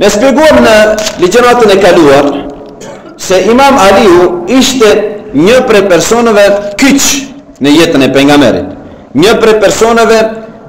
Ne shpjeguam në ligjëratën e kaluar se Imam Aliu ishte një prej personave kyç në jetën e pejgamberit, një prej personave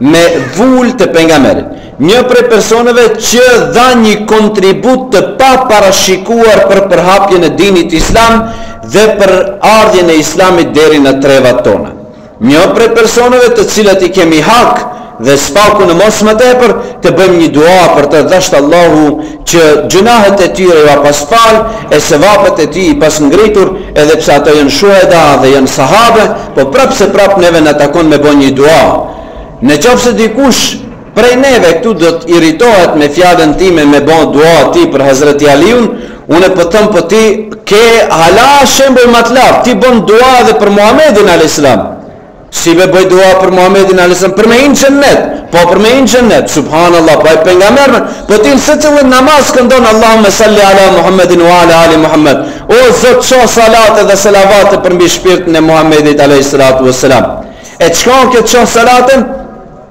me vulë të pejgamberit, një prej personave që dha një kontribut të paparashikuar për përhapjen e dinit islam dhe për ardhjen e Islamit deri në trevat tona. Një prej personave të cilët i kemi hak dhe së paku në mos më tepër të bëjmë një dua për të dhashtë Allahu që gjynahët e tyre ua pas falë e sevapet e tyre i pas ngritur edhe pse ato janë shuheda dhe janë sahabe po prap se prap neve na takon me bo një dua në qoftë se dikush Prej neve këtu do të irritohet me fjalën time me bo dua ti për Hazreti Aliun, unë po them po ti ke hala shembull më të lartë, ti bon dua edhe për Muhamedin alayhis salam. Si me bo dua për Muhamedin alayhis salam për me hin xhennet, po për me hin xhennet, subhanallahu, po ai pejgamber, po ti në secilin namaz këndon Allahumma salli ala Muhammedin wa ala ali Muhammed. O Zot ço salate dhe salavate përmbi shpirtin e Muhamedit alayhis salatu wassalam. E çka kjo çon salatin?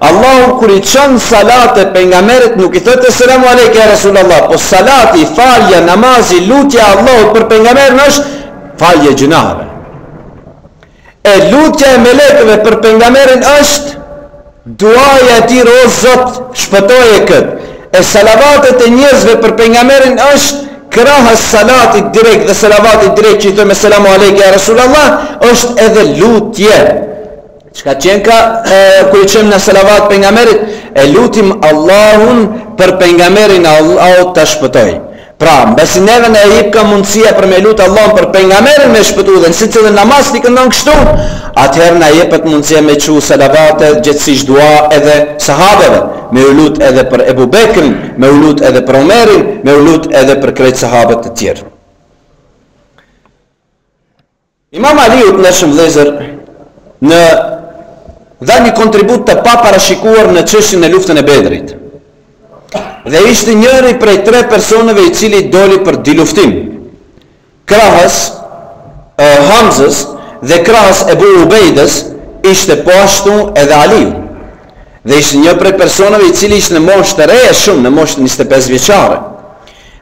Allahu kur i çon salate pejgamberit nuk i thotë selam alejke ja Resulallah, po salati, falja, namazi, lutja e Allahut për pejgamberin është falje gjynaheve. E lutja e melekëve për pejgamberin është duaja e tyre o Zot, shpëtoje kët. E salavatet e njerëzve për pejgamberin është krahas salatit direkt dhe salavatit direkt që i thojmë selamu alejke ja Resulallah është edhe lutje Çka qenka e, kur i çojmë na salavat pejgamberit, e lutim Allahun për pejgamberin Allahu ta shpëtoj. Pra, mbasi neve na ipka mundësia për me lut Allahun për pejgamberin me shpëtu dhe në secilin namaz ti këndon kështu, atëherë na jepet mundësia me çu salavate gjithsesi dua edhe sahabeve, me u lut edhe për Ebu Bekrin, me u lut edhe për Omerin, me u lut edhe për krejt sahabët të tjerë. Imam Aliu të ndershëm vëllezër na dha një kontribut të paparashikuar në çështjen e luftën e Bedrit. Dhe ishte njëri prej tre personave i cili doli për dyluftim. Krahas Hamzës dhe krahas Ebu Ubejdës ishte po ashtu edhe Aliu. Dhe ishte një prej personave i cili ishte në moshë të re shumë, në moshën 25 vjeçare.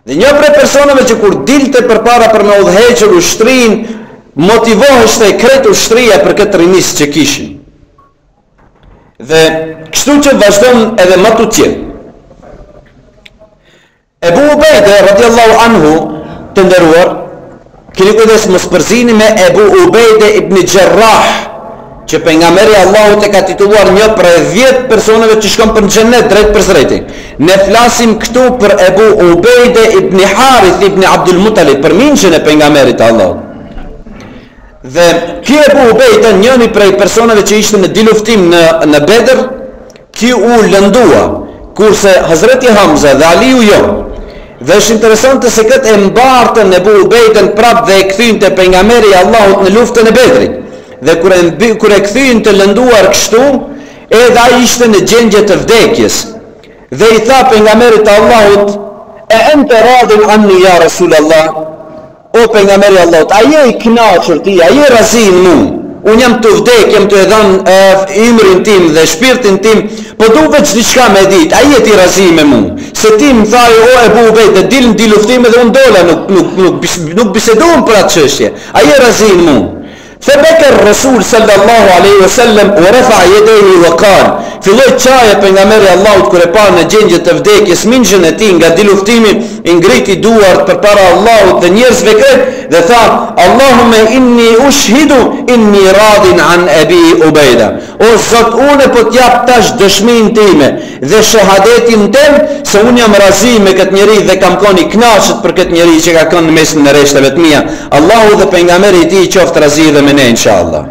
Dhe një prej personave që kur dilte përpara për me udhëhequr ushtrinë, motivoheshte krejt ushtria për këtë rini që kishin. Dhe kështu që vazhdon edhe ma tutje. Ebu Ubejde, radiallahu anhu, të nderuar, Kini kujdes mos përzieni me Ebu Ubejde ibn Xherrah, që pejgamberi i Allahut e ka titulluar një prej 10 personave që shkon për në xhennet drejt për drejti. Ne flasim këtu për Ebu Ubejde ibn Harith ibn Abdul Muttalib, për mixhën e pejgamberit të Allahut. Dhe ky Ebu Ubejde, njëri prej personave që ishte në dyluftim në në Bedër, Ky u lëndua, kurse Hazreti Hamza dhe Aliu jo. Dhe është interesante se këtë e mbartën Ebu Ubejden prapë dhe e kthejnë te Pejgamberi i Allahut në luftën e Bedrit. Dhe kur e kur e kthejnë të lënduar kështu, edhe ai ishte në gjendje të vdekjes. Dhe i tha Pejgamberit të Allahut: "A ente radin anni ja Rasulallah?" O pejgamberi i Allahut, a je i kënaqur ti, a je razi me mu? Unë jam tu vdek, jam tu e dhon uh, ymrin tim dhe shpirtin tim, po du veç diçka me ditë, a je ti razi me mu? Se ti më the, o Ebu Ubejde, dil në dyluftim edhe unë dola, nuk, nuk, nuk, nuk, nuk bisedojmë për atë çështje, a je razi me mu? Fe beka er Resul sallallahu alejhi ve sellem wa refa'a yedejhi wa qal, filloi qajë pejgamberi i Allahut kur e pa në gjendje të vdekjes mixhën e tij nga dyluftimi, i ngriti duart përpara Allahut dhe njerëzve krejt dhe tha, Allahumme inni eshhedu inni radin an Ebi Ubejda, O Zot, unë po të jap tash dëshminë time, Dhe shehadetin tem se unë jam razi me këtë njeri dhe kam kon i knaqt për këtë njeri që ka kon në mesin e rreshteve të mia. Allahu dhe pejgamberi i tij qoftë razi dhe me ne inshallah.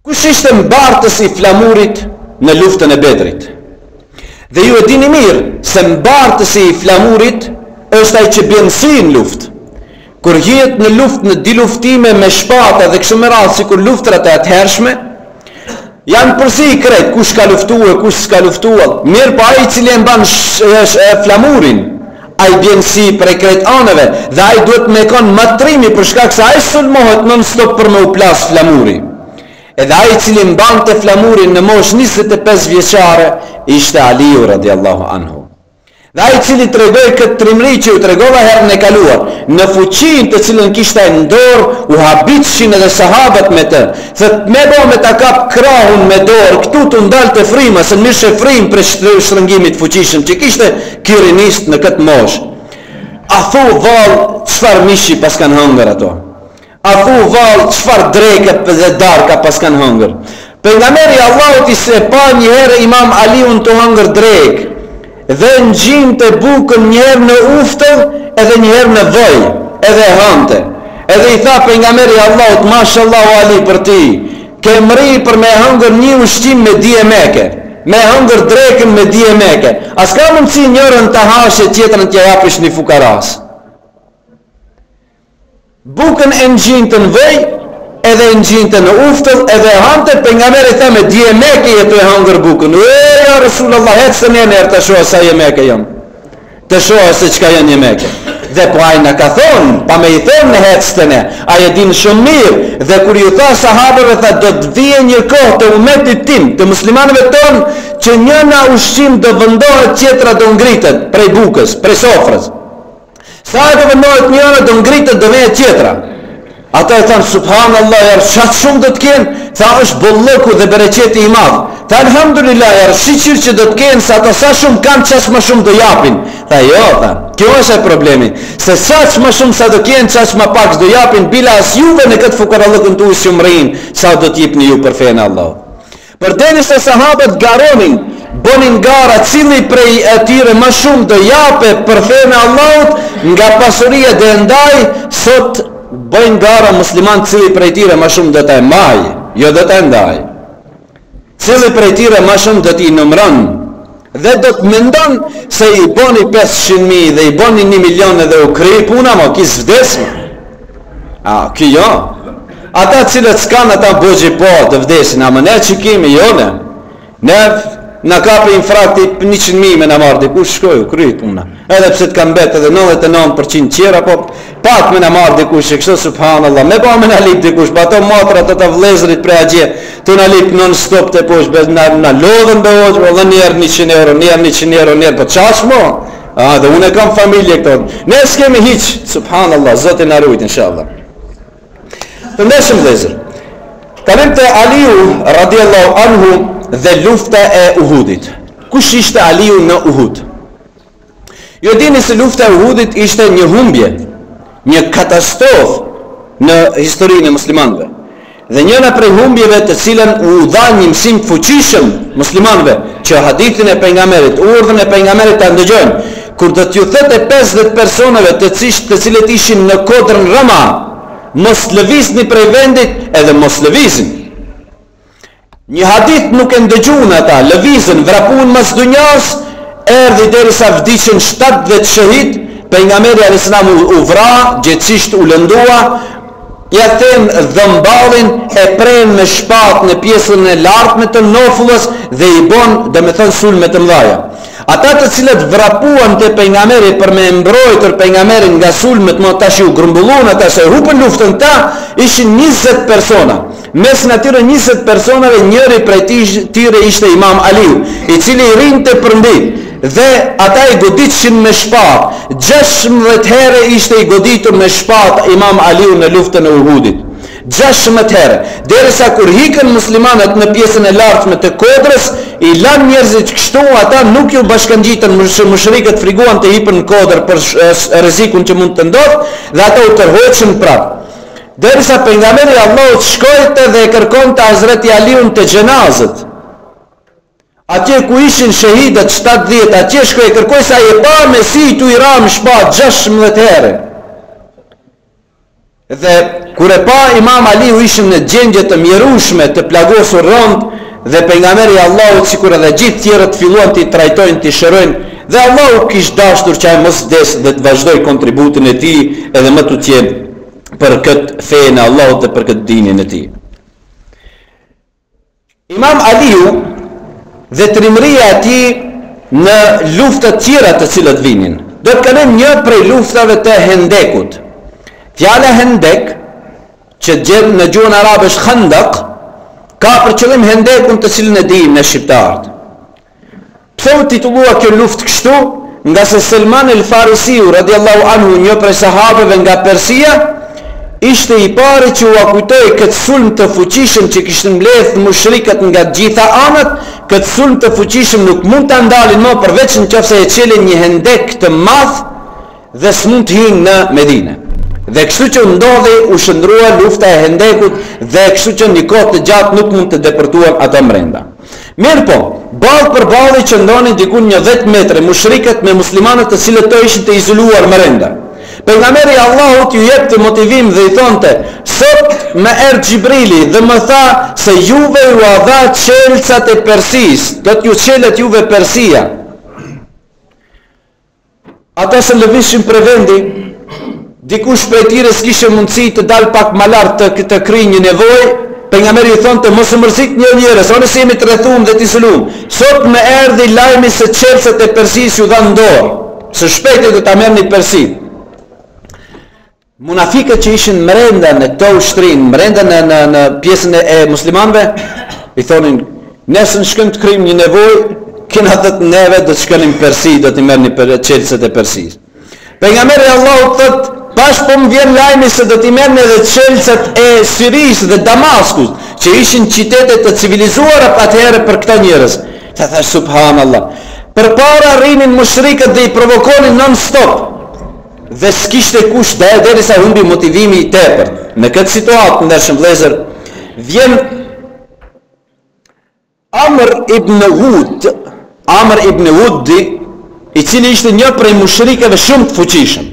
Kush ishte mbartës i flamurit në luftën e Bedrit? Dhe ju e dini mirë se mbartësi i flamurit është ai që bjen n'sy në luftë. Kur hyhet në luftë në dyluftime me shpata dhe kështu me radhë sikur luftërat e atëhershme, janë përzi krejt kush ka luftu e kush s'ka luftu, mirëpo ai i cili e mban flamurin ai bjen n'sy prej krejt anëve dhe ai duhet me kon ma trimi për shkak se ai sulmohet non stop për me u plandos flamuri. Edhe ai i cili mbante flamurin në moshë njëzet e pesë vjeçare ishte Aliu radiallahu anhu. Dhe ai i cili tregoi këtë trimëri që ju tregova herën e kaluar, në fuqinë të cilën kishte ai në dorë, u habitshin edhe sahabët me të. Tha, me bo me ta kap krahun me dorë, këtu t'u ndalte fryma, s'e merrshe frymë prej shtrëngimit të fuqishëm që kishte ky i ri në këtë moshë. A thu vallë çfarë mishi paskan hëngër ata? A thu vallë çfarë dreke dhe darka paskan hëngër. Pejgamberi i Allahut i se pa njëherë Imam Aliun tu hangër drekë dhe ngjinte bukën njëherë në ufull edhe njëherë në vaj edhe e hante. Edhe i tha Pejgamberi i Allahut mashallah o Ali për ty ke mri për me hëngër një ushqim me dy jemeke, me hëngër drekën me dy jemeke. A s'ka mundësi njërën ta hash e tjetrën t'ja japësh një fukarasë? Bukën e ngjinte në vaj, edhe e ngjinte në ufull, edhe e hante, pejgamberi tha me dy jemeke je tu hangër bukën. O ja Resulallah, ec te ne njëherë ta shohësh sa jemeke janë. Të shohë se çka janë jemeke. Dhe po ai na ka thonë, pa me i thonë ec te ne, ai e din shumë mirë, dhe kur ju tha sahabëve tha do të vijë një kohë të umetit tim, të muslimanëve tonë, që njëna ushqim do vendohet, tjetra do ngritet prej bukës, prej sofrës. Sa do vendohet njëra, do ngritet do vijë tjetra. Ata i thanë, subhanallah, jarë, qatë shumë do të kenë, tha është bollëku dhe bereqeti i madhë. Tha, alhamdulillah, jarë, shyqyr që do të kenë, sa ta sa shumë kanë, qatë më shumë do japin. Tha, jo, tha, kjo është problemi. Se qatë më shumë sa do kenë, qatë më pak do japin, bile as juve në këtë fukarallëkën tuaj s'ju mërrinë, sa do t'jipni ju për fenë Allah. Përderisa sahabët garonin, bënin gara cili prej atyre më shumë do japë për fenë e Allahut nga pasuria do e ndajë sot bëjnë gara muslimant cili prej tyre më shumë do ta mbajë, jo do ta ndajë. Cili prej tyre më shumë do t'i numëron Dhe do të mendon se i boni 500.000 dhe i boni 1 milion dhe u kry puna mo, ky s'vdes më. A, ky jo. Ata cilët s'kanë ata boxhi po të vdesin, ama ne që kemi, jo ne. Ne na kap infrakti 100.000 me na marrë dikush, shkoi, u kry puna. Edhe pse të ka mbet edhe nëndhjetë e nëntë për qind tjera po pak me na marr dikush e kështu subhanallah me ba me na lip dikush pa ato motrat e vëllezërit prej atje të na lip non stop te poshtë be na na lodhën be hoxhë edhe një herë 100 euro një herë 100 euro një herë po ç'asht mo a dhe unë kam familje këto ne s'kemi hiç subhanallah zoti na rujt inshallah të ndershëm vëllezër Kalim të Aliu radiallahu anhu dhe lufta e Uhudit. Kush ishte Aliu në Uhud? Ju e dini se lufta e Uhudit ishte një humbje, një katastrofë në historinë e muslimanëve. Dhe njëra prej humbjeve të cilën u dha një mësim fuqishëm muslimanëve, që hadithin e pejgamberit, urdhën e pejgamberit ta ndëgjojnë, kur do t'ju thotë 50 personave të cilët ishin në kodrën Rama, mos lëvizni prej vendit, edhe mos lëvizni. Një hadith nuk e ndëgjuan ata, lëvizën, vrapun mas dunjas, erdhi derisa vdiqën 70 shehidë, Pejgamberi a.s. u vra, gjegjësisht u lëndua, ia thyen dhëmballën, e prenë me shpatë në pjesën e lartme të nofullës dhe i bon domethënë sulme të mdhaja. Ata të cilët vrapuan te Pejgamberi për me mbrojtur Pejgamberin nga sulmet më tashi u grumbullun ata se hupën luftën, këta ishin 20 persona. Mes atyre njëzet personave njëri prej tyre ishte Imam Aliu, i cili rrinte përndej dhe ata e goditshin me shpatë. Gjashtëmbëdhjetë herë ishte i goditur me shpatë Imam Aliu në Luftën e Uhudit. Gjashtëmbëdhjetë herë. Derisa kur hikën muslimanët në pjesën e lartme të kodrës, i lanë njerëzit kështu, ata nuk iu bashkangjitën se mushrikët friguan të hipën në kodër për rrezikun që mund të ndodhë dhe ata u tërhoqën prapë. Derisa Pejgamberi i Allahut shkonte dhe e kërkonte Hazreti Aliun te xhenazët, atje ku ishin shehidët shtatëdhjetë, atje shkoi e kërkoi sa i e pa me sy t'u i ramë shpatë gjashtëmbëdhjetë herë. Dhe kur e pa Imam Aliu ishin në gjendje të mjerueshme, të plagosur rënd, dhe pejgamberi i Allahut sikur edhe gjithë tjerët filluan t'i trajtojnë, t'i shërojnë, dhe Allahu kish dashur që ai mos vdes dhe të vazhdojë kontributin e tij edhe më tutje për këtë fenë e Allahut dhe për këtë dinin e tij. Imam Aliu dhe trimëria e tij në luftërat tjera të cilat vinin, do të kalim një prej luftave të hendekut. Fjala hendek, që gjenë në gjuhën arabë është handak, ka për qëllim hendekun të cilin e dijim ne shqiptarët. Pse u titullua kjo luftë kështu? Ngase Selman el Farisiu, radiallahu anhu, një prej sahabëve nga Persia, ishte i pari që ua kujtoi këtë sulm të fuqishëm që kishin mbledhë mushrikët nga të gjitha anët, këtë sulm të fuqishëm nuk mund ta ndalin më përveç në qoftë se e çelin një hendek të madh, dhe s'mund të hyjnë në Medinë. Dhe kështu që ndodhi u shndërrua lufta e Hendekut dhe kështu që një kohë të gjatë nuk mund të depërtuan ata mrenda. Mirëpo, ballë për ballë i qëndronin dikund një 10 metre mushrikët me muslimanët të cilët të ishin të izoluar mrenda. Pejgamberi i Allahut ju jepte motivim dhe i thonte, sot më erdh Xhibrili dhe më tha se juve jua dha çelësat e Persisë, do t'ju çelet juve Persia. Ata s'lëvizshin prej vendi, dikush prej tyre s'kishte mundësi të dalë pak më lart të të kryjë një nevojë, pejgamberi i thonte mos u mërzitni o njerëz, o nëse jemi të rrethum dhe të izolum, sot më erdhi lajmi se çelësat e Persisë ju dhanë n'dorë, së shpejti do ta merrni Persinë. Munafikët që ishin mrenda në këto ushtrin, mrenda në, në, në pjesën e, e muslimanve, i thonin, ne s'un shkojm të kryjmë një nevojë, ky na thotë neve do të shkoni n'Persi, do t'i merrni çelësat e Persisë. Pejgamberi i Allahut thotë, bash po më vjen lajmi se do t'i merrni edhe çelësat e Syrisë dhe Damaskus, që ishin qytetet të civilizuara atëherë për këta njerëz. Të thush subhanallah. Përpara rrinin mushrikët dhe i provokonin non stop, Dhe s'kishte kush deri derisa humbi motivimi i tepërt. Në këtë situatë, ndershëm vëllezër, vjen Amr ibn Wud, Amr ibn Wuddi, i cili ishte një prej mushrikëve shumë të fuqishëm.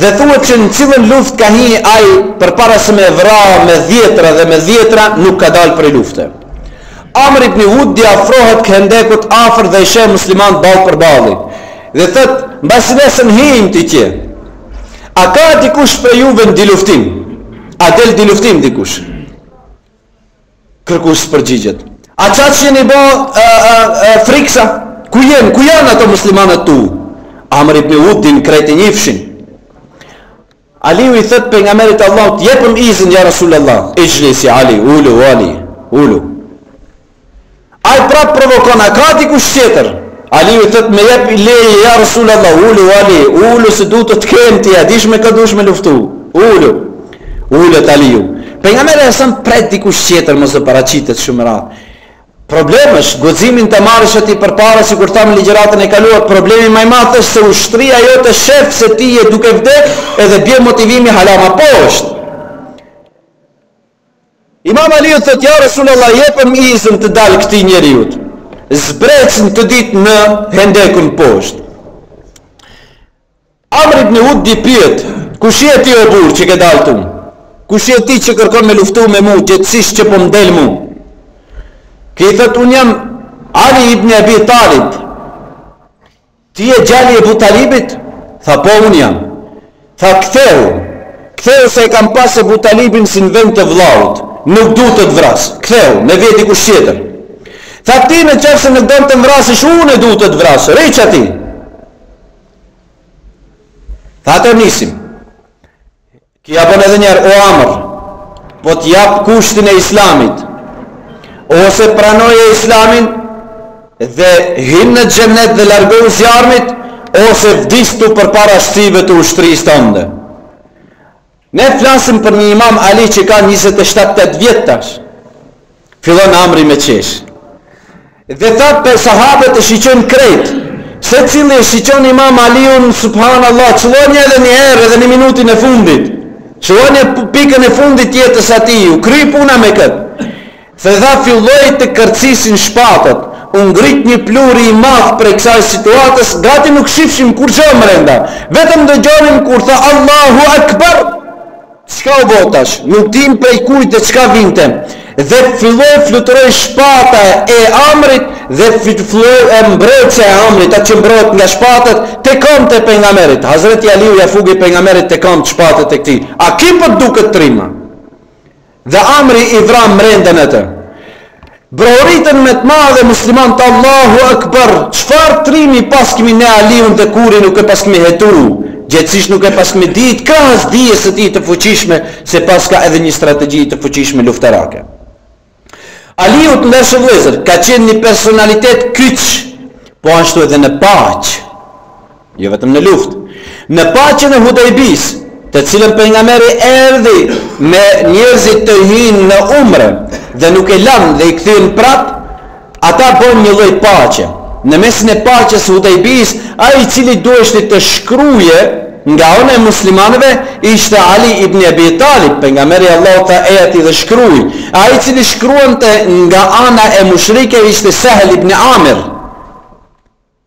Dhe thuhet që në cilën luftë ka hi ai përpara se me vra me dhjetra dhe me dhjetra nuk ka dalë prej lufte. Amr ibn Wuddi afrohet hendekut afër dhe i sheh muslimanët ballë për ballë. Dhe thot, mbasi ne s'un himë atje, a ka dikush prej juve në dyluftim? A del dyluftim dikush? Kërkush s'përgjigjet. A qaq jeni bo e, e, e, friksa? Ku jeni? Ku janë ato muslimanët tu? Amr ibn Udin krejt e njifshin. Aliu i thot pejgamberit të Allahut, jepëm izin ja Rasul Allah, ixhlis ja Ali, ulu o Ali, ulu. Ai prap provokon, a ka dikush tjetër? Aliu i thot me jep leje ja Rasul Allah, ulu o Ali, ulu se du të të kem ty, a dish me kë dush me luftu? Ulu. Ulet Aliu. Pejgamberi a.s. pret dikush tjetër mos të paraqitet shumë rrallë. Problem është guximin ta marrësh atij përpara sikur thamë ligjëratën e kaluar, problemi më i madh është se ushtria jote shef se ti je duke vdek edhe bie motivimi hala më poshtë. Imam Aliu thotë ja Resulallah jepëm izin t'i dal këtij njeriut. Zbrecën të dytë në hendekun poshtë. Amr ibn Uddi pyet, Kush je ti o burrë që ke dalë ktu? Kush je ti që kërkon me luftu me mu gjegjësisht që po më del mu? Ky i thot, unë jam Ali ibn Abi Talib. Ti je gjali Ebu Talibit? Tha po unë jam. Tha kthehu, kthehu se e kam pas Ebu Talibin si në vend të vlaut, nuk du të të vras, kthehu, më vjen dikush tjetër. Tha ti në qoftë se nuk do të më vrasish, unë e du të të vras, rri gati. Tha të nisim. Ky ia bën edhe njëherë, o Amr, po t'jap kushtin e islamit, ose pranoje islamin, dhe hin në xhennet dhe largohu zjarmit, ose vdis ktu përpara syve të ushtrisë tënde. Ne flasim për një Imam Ali që ka 27-8 vjet tash. Fillon Amri me qesh. Dhe tha sahabët e shiqojnë krejt. Secili e shiqon Imam Aliun subhanallah, qëllonja edhe një herë edhe në minutin e fundit. Qëllonje pikën e fundit jetës atij, u kry puna me kët. Dhe tha filloi të kërcisin shpatat. U ngrit një pluhur i madh prej kësaj situatës, gati nuk shifshim kurrgjë mrenda. Vetëm dëgjonim kur tha Allahu Akbar! Çka u bë tash? Nuk dimë prej kujt dhe çka vinte. Dhe filloi fluturoi shpata e Amrit dhe fluturoi mbrojtësja e Amrit, atë që mbrohet nga shpatat, te këmbët e Pejgamberit. Hazreti Aliu ia fugi Pejgamberit te këmbët shpatat e këtij. A ky po të duket trima? Dhe Amri i vra mrenda në të. Brohoritën me të madhe muslimanët Allahu Akbar çfarë trimi paskemi ne Aliun dhe kurrë nuk e paskemi hetu, gjegjësisht nuk e paskemi ditë krahas dijes së tij të fuqishme se paska edhe një strategji të fuqishme luftarake. Aliu të ndershëm vëllezër ka qenë një personalitet kyç po ashtu edhe në paqë jo vetëm në luftë, në paqen e Hudejbisë, të cilën Pejgamberi erdhi me njerëzit të hyjnë në Umre dhe nuk e lanë dhe i kthyen prap, ata bënë një lloj paqe. Në mesin e paqes Hudejbisë, ai i cili duheshti të shkruje nga ana e muslimanëve ishte Ali ibn Abi Talib, pejgamberi Allahut tha eja ti dhe shkruaj. Ai i cili shkruante nga ana e mushrikëve ishte Sehl ibn Amir.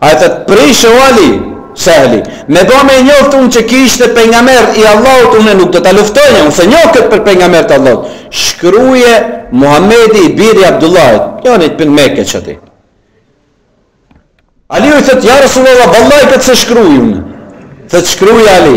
Ai thotë, Prishe o Ali! Sehli, Me ba me e njoftë unë që ky është pejgamber i Allahut unë nuk do ta luftoja, unë s'e njoh këtë për pejgamber të Allahut. Shkruje Muhamedi i biri i Abdullahit, njëri prej Mekës që ti. Aliu i thotë, Ja Resulullah, vallahi këtë s'e shkruaj unë. Thotë shkruje Ali.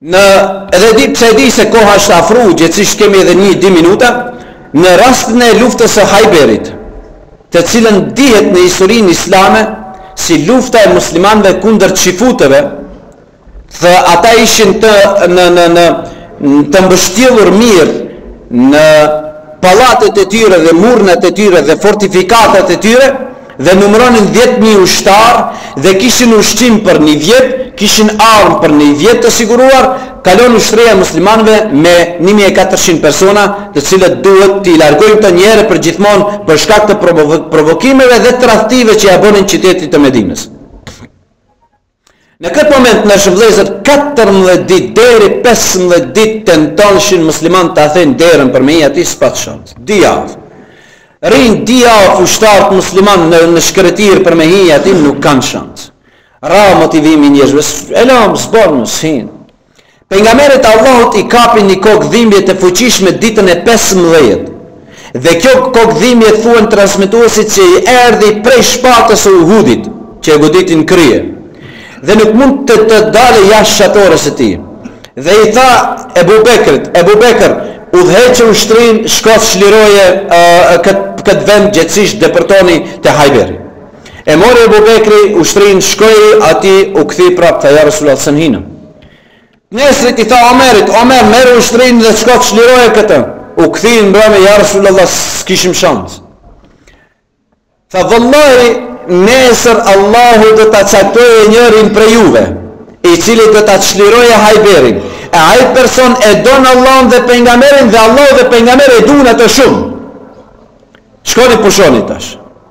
Edhe pse e di se koha është afru, gjegjësisht kemi edhe një dy minuta, në rastin e luftës së Hajberit, të cilën dihet në historinë islame si lufta e muslimanëve kundër çifutëve, ata ishin të në në në të mbështjellur mirë në pallatet e tyre dhe murnat e tyre dhe fortifikatat e tyre, dhe numëronin dhjetë mijë ushtarë dhe kishin ushqim për një vjet, kishin armë për një vjet të siguruar, kalon ushtria e muslimanëve me një mijë e katërqind persona, të cilët duhet t'i largojnë këta një herë përgjithmonë për shkak të provokimeve dhe tradhtive që ia bënin qytetit të Medinës. Në këtë moment ndershëm vëllezër 14 ditë deri 15 ditë tentonshin muslimanët ta thejnë derën për me i ati së patë shënd. Dy javë. Rrinë dy javë ushtarët muslimanë në, në shkretirë për me hi aty nuk kanë shans. Ra motivimi i njerëzve, e lamë, s'bon më, s'hijmë. Pengamerit e Allahut i kapin një kokëdhimbje të fuqishme ditën e pesëmbëdhjetë, dhe kjo kokëdhimbje thuan transmetuesit që i erdhi prej shpatës së Uhudit, që e goditi në krye, dhe nuk mund të të dale jashtë shatores së tij. Dhe i tha Ebu Bekrit, Ebu Bekër, udhëheqe ushtrinë, shko çliroje këtë vend, gjegjësisht depërtoni te Hajberi. E mori Ebu Bekri ushtrinë, shkoi aty, u kthi prapë tha ja Resulullah s'un hinëm. Nesrit i tha Omerit, Omer merre ushtrinë dhe shko çliroje këtë. U kthi në mbramje ja Resulullah s'kishim shans. Tha vallahi nesër Allahu do ta caktojë njërin prej juve, i cili do ta çlirojë Hajberin. E ai person e don Allahun dhe pejgamberin dhe Allahu dhe pejgamberi e duan atë shumë. Shkoni pushoni tash.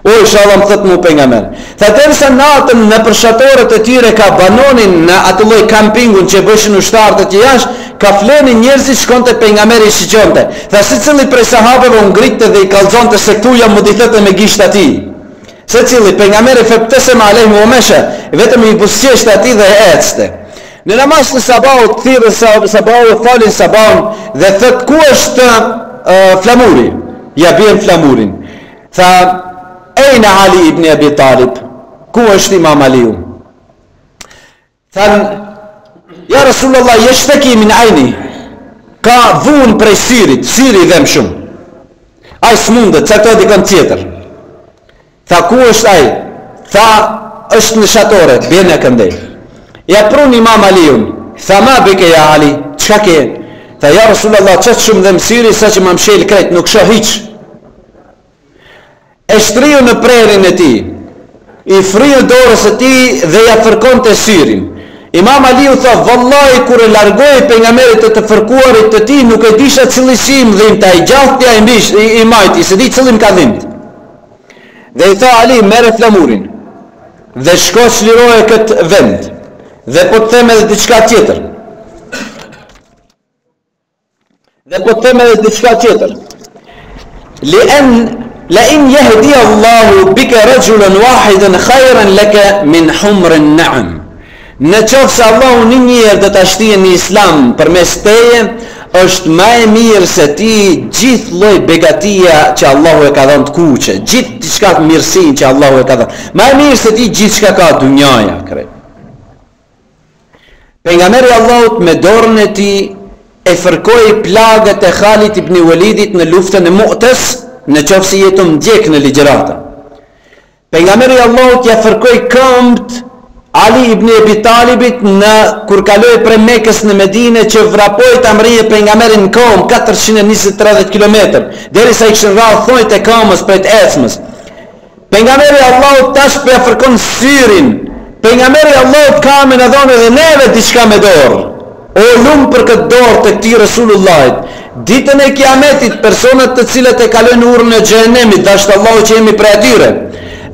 O ishalla më thet mu pengameri. Tha tërë natën nëpër shatoret e tyre ka banonin në atë lloj kampingun që bëshin ushtarët e qe jashtë, ka flenin njerzit shkonte pengameri i shiqonte. Tha secili prej sahabeve u ngritke dhe i kallxonte se këtu jam i dëftete me gisht atij. Secili, pengameri fe tebesseme alejhi ve mesha, vetëm i buzëqeshte atij dhe ecte. Në namaz të sabahut thirret sabahu falin sabahun dhe thet ku është flamuri? Ja bien flamurin. Tha, Ejne Ali ibn Ebi Talib, ku është imam Aliu? Thanë, Ja Rasulullah, jeshteki min ajni, ka vunë prej syrit, syri i dhem shumë. Aj s'mundet, caktoje dikon tjetër. Tha, ku është aj? Tha, është në shatore, bjene këndej. Ja prun imam Aliun, tha ma bike ja Ali, çka ke? Tha, ja Rasulullah, aq shumë m'dhem syri, sa që ma mshel krejt, nuk shoh hiç. E shtriu në prehrin e tij, i fryu dorës së tij dhe ia fërkonte syrin. Imam Aliu tha, Vallahi, kur e largoi pengameri të fërkuarit të tij, nuk e disha cili sy m'dhimte, i gjathti a i, m'dhim, i, i majti, s'e di cili m'ka dhimbt. Dhe i tha Ali, merre flamurin dhe shko çliroje këtë vend. Dhe po të them edhe diçka tjetër. Dhe po të them edhe diçka tjetër. Li en la in yahdi Allahu bika rajulan wahidan khayran laka min humr an-na'am. Në qoftë se Allahu një njeri do ta shtie në islam përmes teje, është ma e mirë se ti gjithë lloj begatia që Allahu e ka dhanë të kuqe, gjithçka të mirësinë që Allahu e ka dhënë. Ma e mirë se ti gjithçka ka dunjaja, krejt. Pejgamberi i Allahut me dorën e tij e fërkoi plagët e Halid ibn Velidit në luftën e Mu'tes, në qoftë se je tu ndjek në ligjërata. Pejgamberi i Allahut ja fërkoi këmbët Ali ibn Abi Talibit në kur kaloi prej Mekës në Medinë që vrapoi ta mrrije pejgamberin në këmbë 420-30 kilometër, derisa i kishin ra thonjtë e këmbës prej të ecmës. Pejgamberi i Allahut tash po ja fërkon syrin. Pejgamberi i Allahut ka me na dhënë edhe neve diçka me dorë. O lum për këtë dorë të këtij Resulullahit. Ditën e Kiametit personat të cilët e kalojnë urën e Xhehenemit, dhashtë Allahu që jemi prej atyre,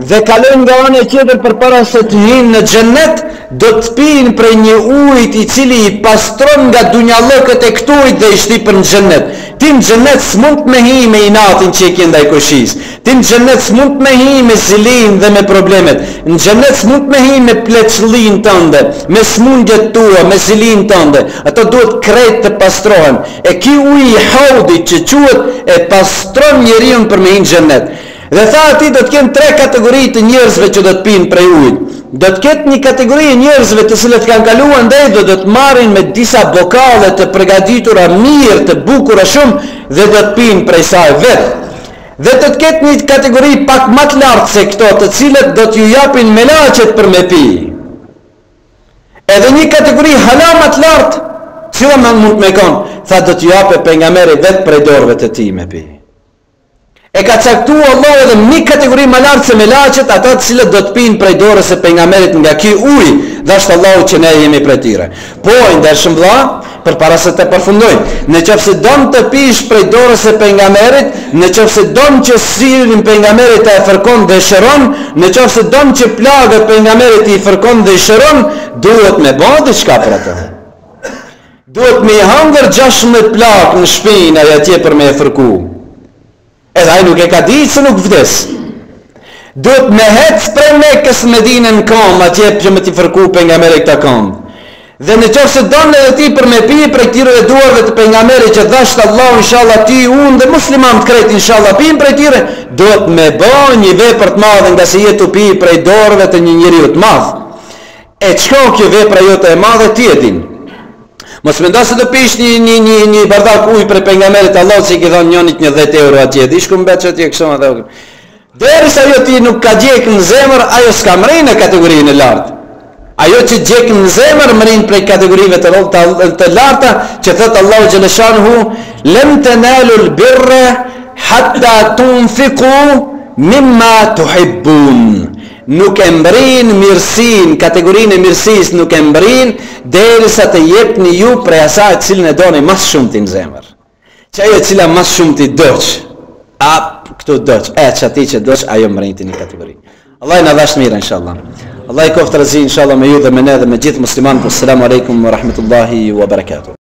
dhe kalojnë nga ana tjetër përpara se të hyjnë në Xhennet, do të pijnë prej një ujit i cili i pastron nga dunjallëkët e këtujt dhe i shtin në Xhennet. Ti në Xhennet s'mund të me hi me inatin që e ke ndaj kojshisë. Ti në xhenet s'mund të me hi me zilinë dhe me problemet. Në xhenet s'mund të me hi me pleçllinë tënde, me sëmundjet tua, me zilinë tënde. Ato duhet krejt të pastrohen. E ky uji i Haudit që quhet e pastron njeriun për me hi në xhenet. Dhe tha aty do të jenë tre kategori të njerëzve që do të pinë prej ujit. Do të ketë një kategori e njerëzve të cilët kanë kaluar ndej dhe do të marrin me disa bokale të përgatitura mirë, të bukura shumë dhe do të pinë prej saj vetë. Dhe do të ketë një kategori pak më të lartë se këto të cilët do t'ju japin melaçet për me pi. Edhe një kategori hala më të lartë, cila mund me konë, tha do t'ju jape pejgamberi vetë prej dorëve të tij me pi. E ka caktu Allahu edhe një kategori më lartë se melaçet ata të cilët do të pinë prej dorës së pejgamberit nga ky ujë, dhashtë Allahu që ne jemi prej tyre. Po, i ndershëm vlla, përpara se të përfundoj, nëqofse don të pish prej dorës së Pejgamberit, nëqofse don që syrin Pejgamberi ta fërkon dhe shëron, nëqofse don që plagët Pejgamberi t'i fërkon dhe i shëron, duhet me ba diçka për atë. Duhet me i hangër gjashtëmbëdhjetë plagë në shpinë ai atje për me e fërku. Edhe ai nuk e ka ditë se nuk vdes. Duhet me hec prej Mekës në Medinë në kom, atje që me t'i fërku pejgamberi këta kom. Dhe në qoftë se don edhe ti për me pi prej këtyre duarve të pejgamberit që dhashtë Allahu inshallah ti unë dhe muslimanët krejt inshallah pim prej tyre, duhet me bë një vepër të madhe ngase je tu pi prej dorëve të një njeriu të madh. E çka o kjo vepra jote e madhe ti e din. Mos mendo se do pish një një një një bardak ujë prej pejgamberit Allahut se ki dhënë njënit një 10 euro atje. Dish ku mbet çati këso atë. Derisa ajo ti nuk ka gjek në zemër, ajo s'ka mrin në kategorinë e lartë. Ajo që gjek në zemër mrin prej kategorive të rrota të larta që thot Allahu xhaleshanhu len tanalu al birra hatta tunfiqu mimma tuhibbun. Nuk e mbrijnë mirësinë, kategorinë e mirësisë nuk e mbrijnë, derisa të jepni ju prej asaj të cilën e doni më së shumti në zemër. Që ajo e cila më së shumti doç, a këtu doç, e jep atë që doç, ajo mbrijnë në kategori. Allahi na dhashtë mirë, inshallah. Allahi koftë razi, inshallah, me ju dhe me ne dhe me gjithë muslimanë. Assalamu alaikum wa rahmetullahi wa barakatuh.